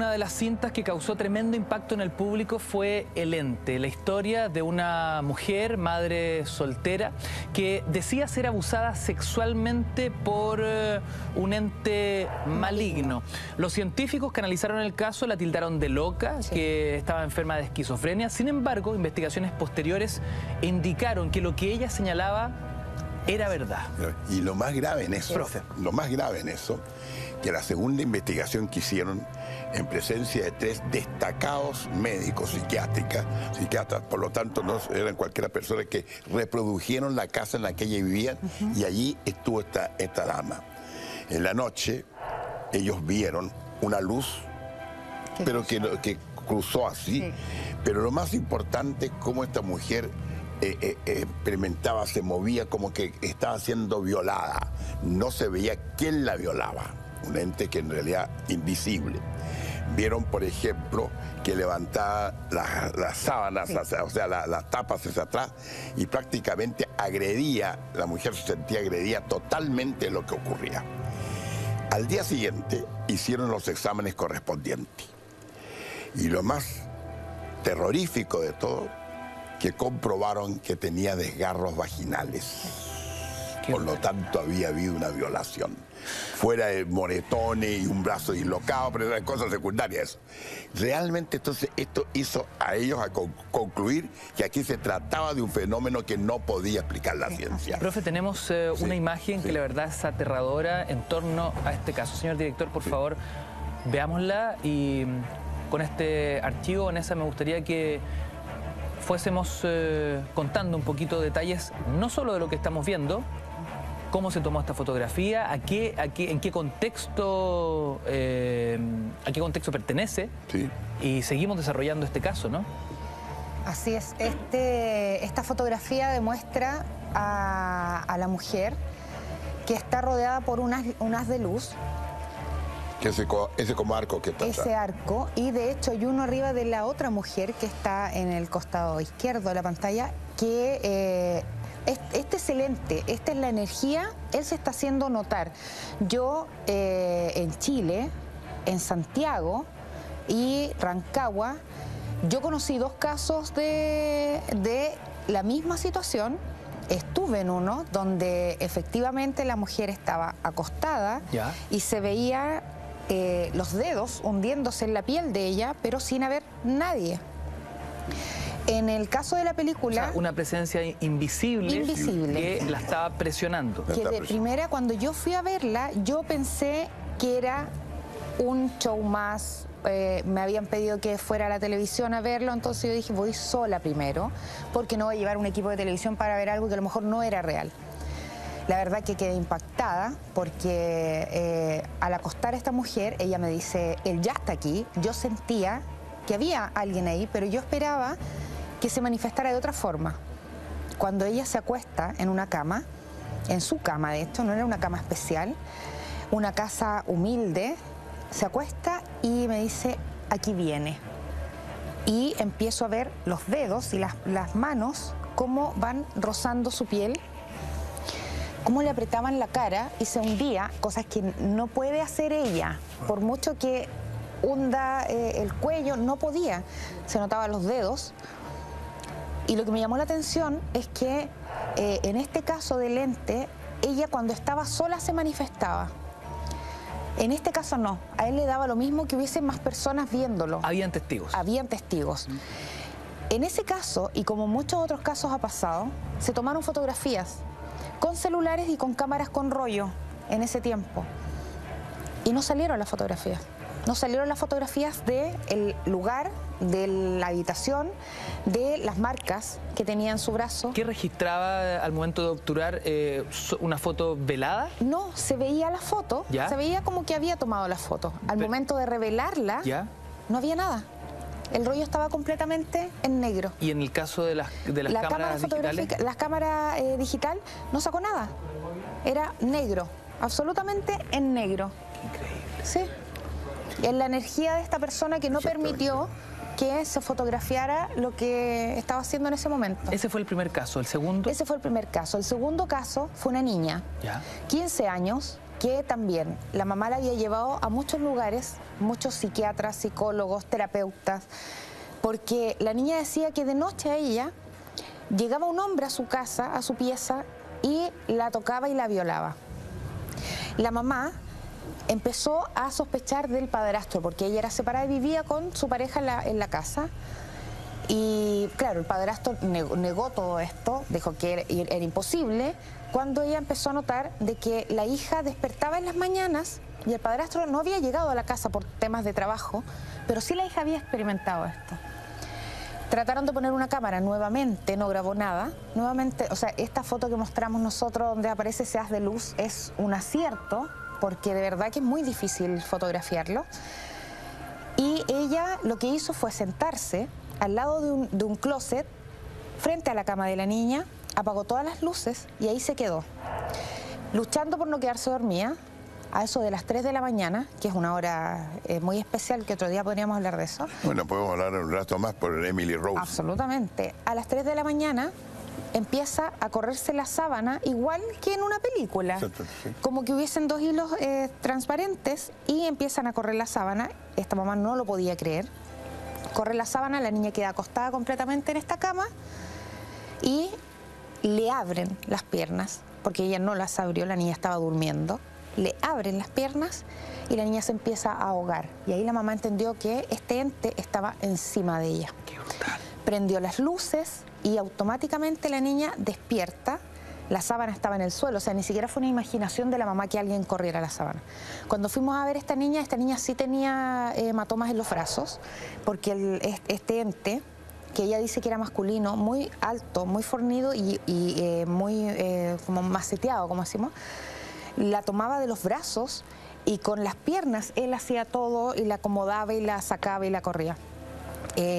una de las cintas que causó tremendo impacto en el público fue El Ente, la historia de una mujer, madre soltera, que decía ser abusada sexualmente por eh, un ente maligno. Los científicos que analizaron el caso la tildaron de loca, que estaba enferma de esquizofrenia. Sin embargo, investigaciones posteriores indicaron que lo que ella señalaba era verdad. Y lo más grave en eso, lo más grave en eso, que la segunda investigación que hicieron en presencia de tres destacados médicos psiquiátricas, psiquiatras, por lo tanto no eran cualquiera persona que reprodujeron la casa en la que ella vivía y allí estuvo esta, esta dama. En la noche ellos vieron una luz, pero que, que cruzó así, pero lo más importante es cómo esta mujer eh, eh, eh, experimentaba, se movía como que estaba siendo violada. No se veía quién la violaba, un ente que en realidad invisible. Vieron, por ejemplo, que levantaba las, sábanas, o sea, las tapas hacia atrás y prácticamente agredía, la mujer se sentía agredida totalmente lo que ocurría. Al día siguiente hicieron los exámenes correspondientes. Y lo más terrorífico de todo que comprobaron que tenía desgarros vaginales. Por lo tanto, había habido una violación. Fuera de moretones y un brazo dislocado, pero eran cosas secundarias. Realmente, entonces, esto hizo a ellos a concluir que aquí se trataba de un fenómeno que no podía explicar la ciencia. Profe, tenemos eh, una imagen que la verdad es aterradora en torno a este caso. Señor director, por favor, veámosla y mm, con este archivo, Vanessa, me gustaría que fuésemos eh, contando un poquito detalles, no solo de lo que estamos viendo, cómo se tomó esta fotografía, a qué, a qué, en qué contexto, eh, a qué contexto pertenece, y seguimos desarrollando este caso, ¿no? Así es. Este, esta fotografía demuestra a, a, la mujer que está rodeada por unas, unas de luz ese, ese como arco que está Ese arco, y de hecho hay uno arriba de la otra mujer que está en el costado izquierdo de la pantalla, que eh, este es el ente, esta es la energía, él se está haciendo notar. Yo eh, en Chile, en Santiago y Rancagua, yo conocí dos casos de, de la misma situación, estuve en uno donde efectivamente la mujer estaba acostada y se veía eh, los dedos hundiéndose en la piel de ella, pero sin haber nadie. En el caso de la película... una presencia invisible, que la estaba presionando. Que de primera, cuando yo fui a verla, yo pensé que era un show más, eh, me habían pedido que fuera a la televisión a verlo, entonces yo dije, voy sola primero, porque no voy a llevar un equipo de televisión para ver algo que a lo mejor no era real. La verdad que quedé impactada porque eh, al acostar a esta mujer, ella me dice, él ya está aquí, yo sentía que había alguien ahí, pero yo esperaba que se manifestara de otra forma. Cuando ella se acuesta en una cama, en su cama de hecho, no era una cama especial, una casa humilde, se acuesta y me dice, aquí viene. Y empiezo a ver los dedos y las, las manos, cómo van rozando su piel cómo le apretaban la cara y se hundía, cosas que no puede hacer ella, por mucho que hunda eh, el cuello, no podía, se notaban los dedos. Y lo que me llamó la atención es que eh, en este caso del lente, ella cuando estaba sola se manifestaba. En este caso no, a él le daba lo mismo que hubiesen más personas viéndolo. Habían testigos. Habían testigos. En ese caso, y como muchos otros casos ha pasado, se tomaron fotografías con celulares y con cámaras con rollo en ese tiempo. Y no salieron las fotografías. No salieron las fotografías del lugar, de la habitación, de las marcas que tenía en su brazo. ¿Qué registraba al momento de obturar eh, una foto velada? No, se veía la foto, se veía como que había tomado la foto. Al momento de revelarla, ¿Ya? no había nada. El rollo estaba completamente en negro. ¿Y en el caso de las, de las la cámaras cámara digitales? Las cámaras eh, digital no sacó nada. Era negro, absolutamente en negro. Increíble. Sí. Es la energía de esta persona que no permitió que se fotografiara lo que estaba haciendo en ese momento. Ese fue el primer caso. ¿El segundo? Ese fue el primer caso. El segundo caso fue una niña, ¿Ya? 15 años, que también la mamá la había llevado a muchos lugares, muchos psiquiatras, psicólogos, terapeutas, porque la niña decía que de noche a ella llegaba un hombre a su casa, a su pieza, y la tocaba y la violaba. La mamá empezó a sospechar del padrastro, porque ella era separada y vivía con su pareja en la, casa. Y claro, el padrastro negó, todo esto, dijo que era, imposible, cuando ella empezó a notar de que la hija despertaba en las mañanas y el padrastro no había llegado a la casa por temas de trabajo, pero sí la hija había experimentado esto. Trataron de poner una cámara nuevamente, no grabó nada. Nuevamente, o sea, esta foto que mostramos nosotros donde aparece ese haz de luz es un acierto, porque de verdad que es muy difícil fotografiarlo. Y ella lo que hizo fue sentarse al lado de un, de un closet, frente a la cama de la niña, apagó todas las luces y ahí se quedó. Luchando por no quedarse dormida, a eso de las 3 de la mañana, que es una hora eh, muy especial, que otro día podríamos hablar de eso. Bueno, podemos hablar un rato más por Emily Rose. Absolutamente. A las 3 de la mañana empieza a correrse la sábana igual que en una película. Como que hubiesen dos hilos eh, transparentes y empiezan a correr la sábana. Esta mamá no lo podía creer. Corre la sábana, la niña queda acostada completamente en esta cama y le abren las piernas, porque ella no las abrió, la niña estaba durmiendo le abren las piernas y la niña se empieza a ahogar. Y ahí la mamá entendió que este ente estaba encima de ella. Prendió las luces y automáticamente la niña despierta. La sábana estaba en el suelo, o sea, ni siquiera fue una imaginación de la mamá que alguien corriera la sábana. Cuando fuimos a ver a esta niña, esta niña sí tenía hematomas en los brazos, porque este ente, que ella dice que era masculino, muy alto, muy fornido y, eh, muy eh, como maceteado, como decimos, la tomaba de los brazos y con las piernas él hacía todo y la acomodaba y la sacaba y la corría. Eh,